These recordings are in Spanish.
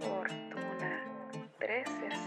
Fortuna 360.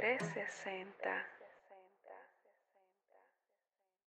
360.